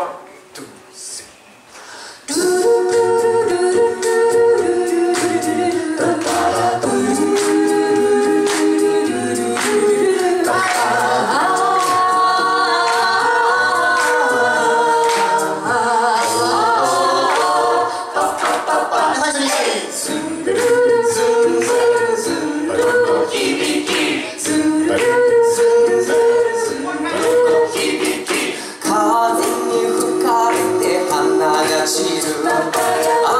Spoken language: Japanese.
qua. 散る。